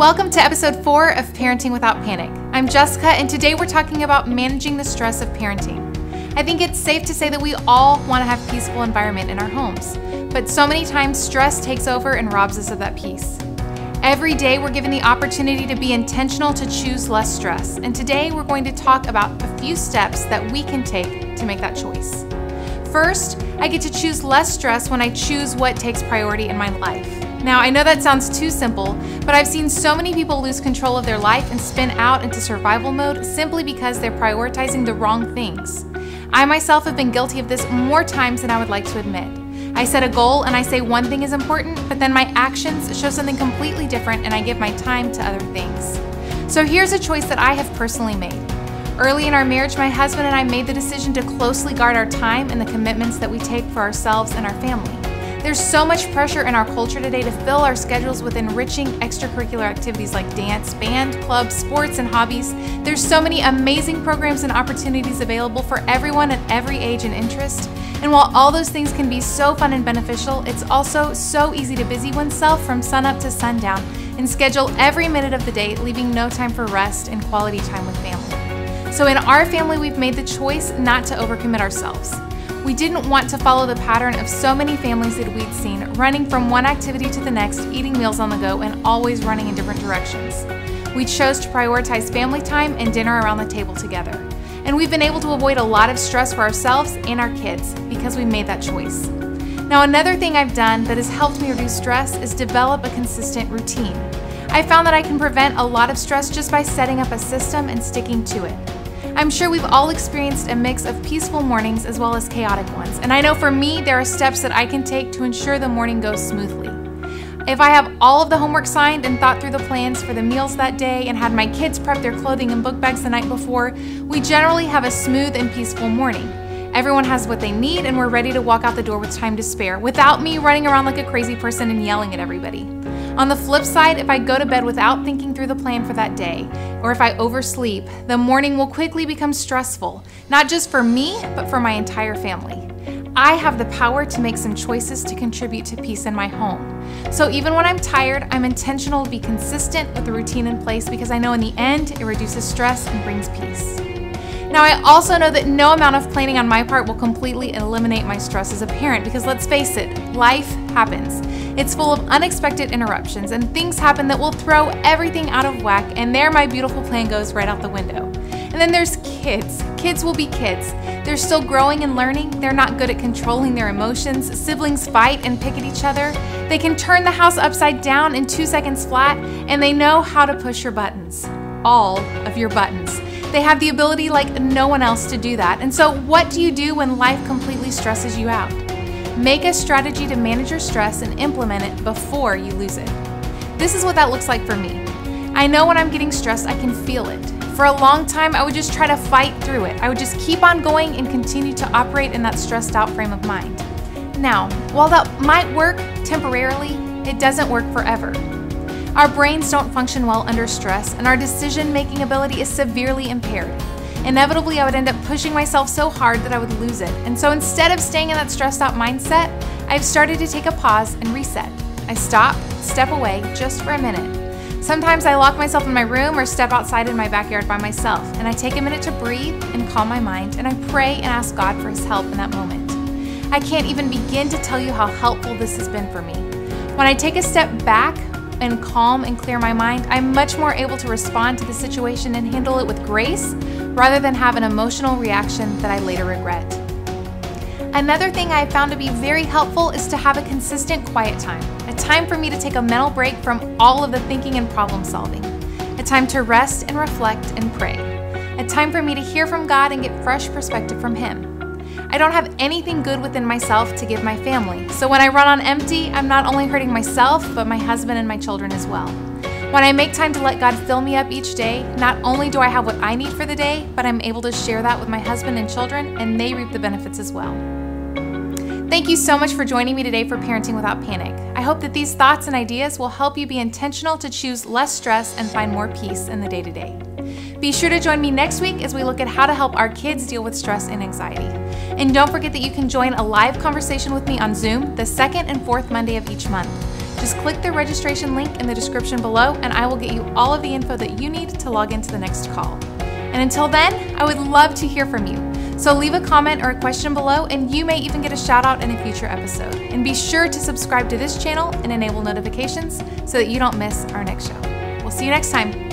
Welcome to episode four of Parenting Without Panic. I'm Jessica, and today we're talking about managing the stress of parenting. I think it's safe to say that we all want to have a peaceful environment in our homes, but so many times stress takes over and robs us of that peace. Every day we're given the opportunity to be intentional to choose less stress, and today we're going to talk about a few steps that we can take to make that choice. First, I get to choose less stress when I choose what takes priority in my life. Now, I know that sounds too simple, but I've seen so many people lose control of their life and spin out into survival mode simply because they're prioritizing the wrong things. I myself have been guilty of this more times than I would like to admit. I set a goal and I say one thing is important, but then my actions show something completely different and I give my time to other things. So here's a choice that I have personally made. Early in our marriage, my husband and I made the decision to closely guard our time and the commitments that we take for ourselves and our family. There's so much pressure in our culture today to fill our schedules with enriching extracurricular activities like dance, band, clubs, sports, and hobbies. There's so many amazing programs and opportunities available for everyone at every age and interest. And while all those things can be so fun and beneficial, it's also so easy to busy oneself from sunup to sundown and schedule every minute of the day, leaving no time for rest and quality time with family. So in our family, we've made the choice not to overcommit ourselves. We didn't want to follow the pattern of so many families that we'd seen, running from one activity to the next, eating meals on the go, and always running in different directions. We chose to prioritize family time and dinner around the table together. And we've been able to avoid a lot of stress for ourselves and our kids because we made that choice. Now, another thing I've done that has helped me reduce stress is develop a consistent routine. I found that I can prevent a lot of stress just by setting up a system and sticking to it. I'm sure we've all experienced a mix of peaceful mornings as well as chaotic ones, and I know for me there are steps that I can take to ensure the morning goes smoothly. If I have all of the homework signed and thought through the plans for the meals that day and had my kids prep their clothing and book bags the night before, we generally have a smooth and peaceful morning. Everyone has what they need, and we're ready to walk out the door with time to spare without me running around like a crazy person and yelling at everybody. On the flip side, if I go to bed without thinking through the plan for that day, or if I oversleep, the morning will quickly become stressful, not just for me, but for my entire family. I have the power to make some choices to contribute to peace in my home. So even when I'm tired, I'm intentional to be consistent with the routine in place because I know in the end it reduces stress and brings peace. Now, I also know that no amount of planning on my part will completely eliminate my stress as a parent because let's face it, life happens. It's full of unexpected interruptions and things happen that will throw everything out of whack, and there my beautiful plan goes right out the window. And then there's kids. Kids will be kids. They're still growing and learning. They're not good at controlling their emotions. Siblings fight and pick at each other. They can turn the house upside down in two seconds flat, and they know how to push your buttons. All of your buttons. They have the ability like no one else to do that. And so, what do you do when life completely stresses you out? Make a strategy to manage your stress and implement it before you lose it. This is what that looks like for me. I know when I'm getting stressed, I can feel it. For a long time, I would just try to fight through it. I would just keep on going and continue to operate in that stressed out frame of mind. Now, while that might work temporarily, it doesn't work forever. Our brains don't function well under stress, and our decision making ability is severely impaired. Inevitably, I would end up pushing myself so hard that I would lose it. And so instead of staying in that stressed out mindset, I've started to take a pause and reset. I stop, step away just for a minute. Sometimes I lock myself in my room or step outside in my backyard by myself, and I take a minute to breathe and calm my mind, and I pray and ask God for His help in that moment. I can't even begin to tell you how helpful this has been for me. When I take a step back, and calm and clear my mind, I'm much more able to respond to the situation and handle it with grace rather than have an emotional reaction that I later regret. Another thing I have found to be very helpful is to have a consistent quiet time, a time for me to take a mental break from all of the thinking and problem solving, a time to rest and reflect and pray, a time for me to hear from God and get fresh perspective from Him. I don't have anything good within myself to give my family. So when I run on empty, I'm not only hurting myself, but my husband and my children as well. When I make time to let God fill me up each day, not only do I have what I need for the day, but I'm able to share that with my husband and children, and they reap the benefits as well. Thank you so much for joining me today for Parenting Without Panic. I hope that these thoughts and ideas will help you be intentional to choose less stress and find more peace in the day to day. Be sure to join me next week as we look at how to help our kids deal with stress and anxiety. And don't forget that you can join a live conversation with me on Zoom the second and fourth Monday of each month. Just click the registration link in the description below, and I will get you all of the info that you need to log into the next call. And until then, I would love to hear from you. So leave a comment or a question below, and you may even get a shout out in a future episode. And be sure to subscribe to this channel and enable notifications so that you don't miss our next show. We'll see you next time.